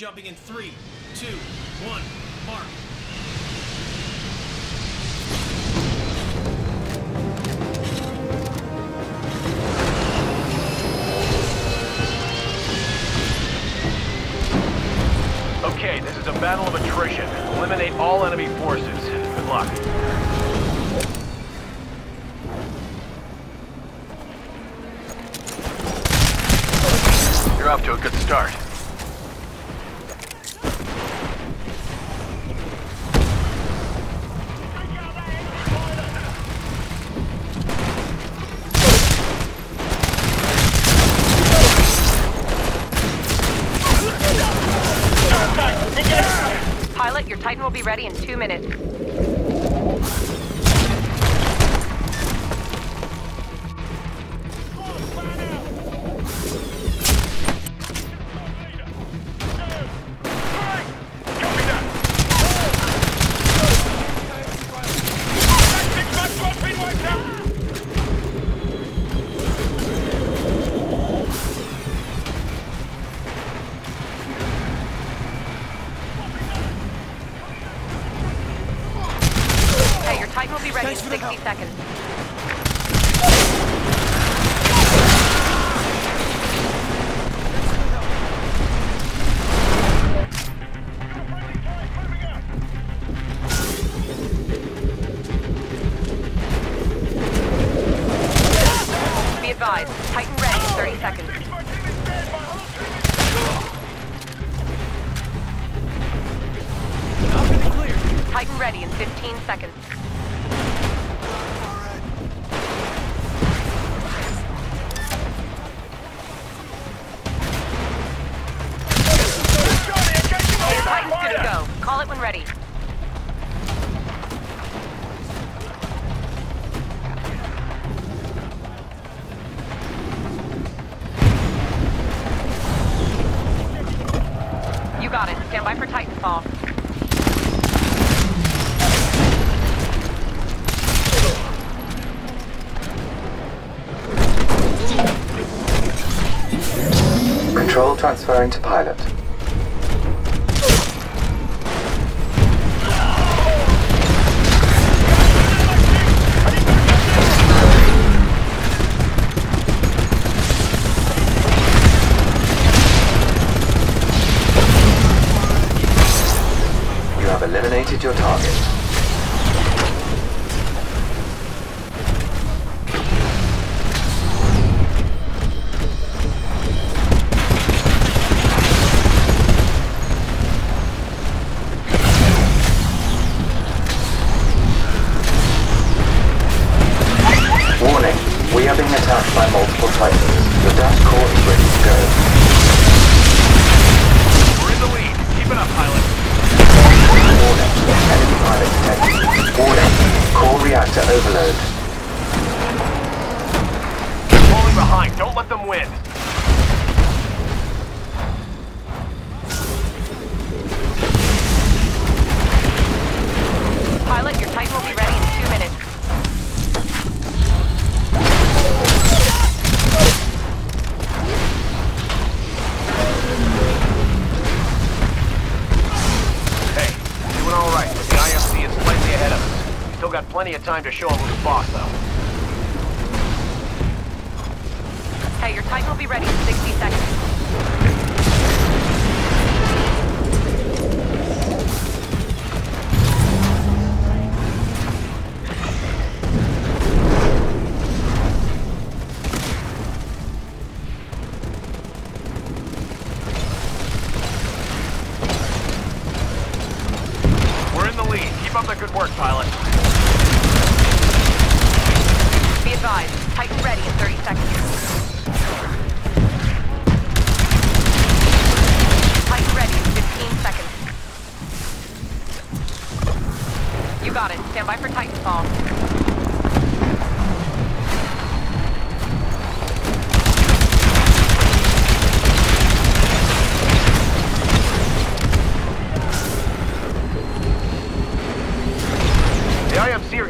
Jumping in three, two, one, mark. Okay, this is a battle of attrition. Eliminate all enemy forces. Good luck. Be ready in two minutes. 60 seconds. Control transferring to pilot. Time to show them who's boss, though. Hey, your Titan will be ready in 60 seconds. We're in the lead. Keep up the good work, pilot. Advised, Titan ready in 30 seconds. Titan ready in 15 seconds. You got it. Stand by for Titanfall.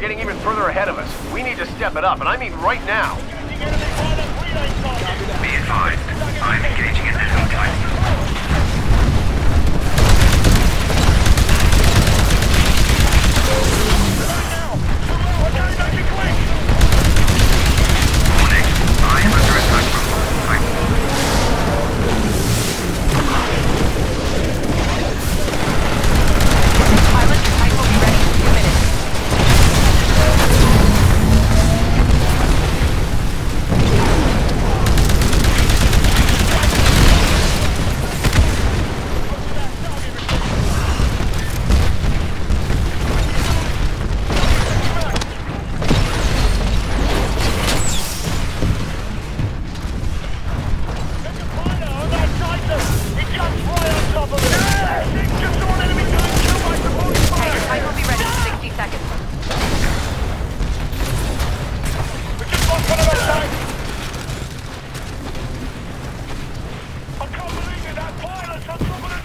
Getting even further ahead of us. We need to step it up, and I mean right now.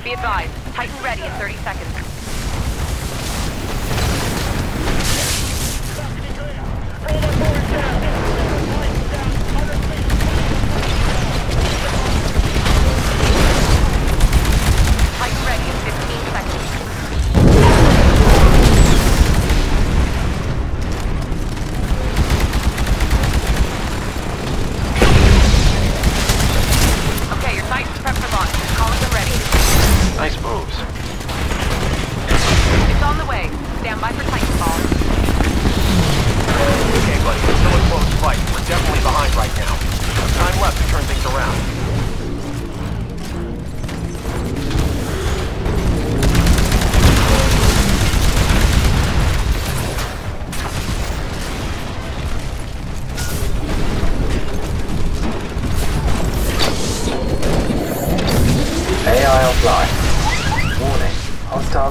Be advised, Titan ready in 30 seconds. right now. Time left to turn things around.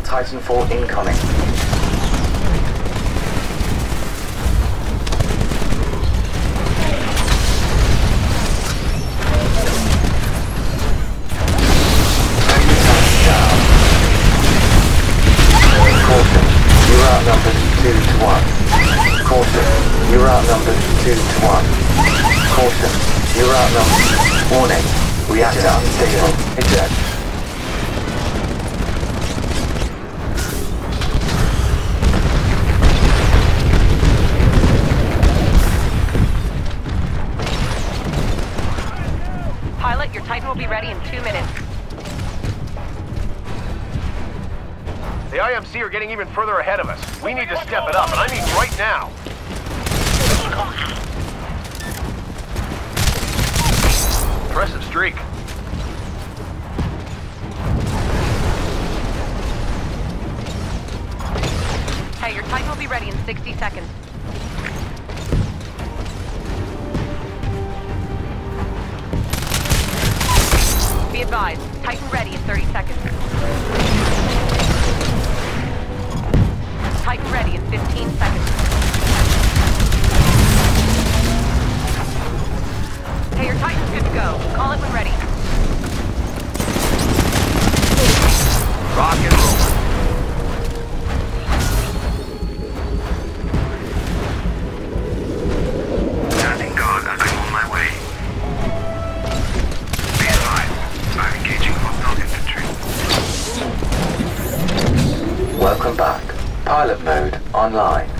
Titanfall incoming. 2 to 1. Caution, you are outnumbered 2 to 1. Caution, you are outnumbered. Warning, reactor unstable. Eject. Pilot, your Titan will be ready in two minutes. The IMC are getting even further ahead of us. We need to step it up, and I mean right now. Impressive streak. Hey, your Titan will be ready in 60 seconds. Online.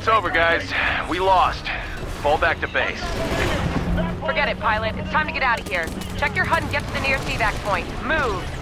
It's over, guys. We lost. Fall back to base. Forget it, pilot. It's time to get out of here. Check your HUD and get to the nearest evac point. Move!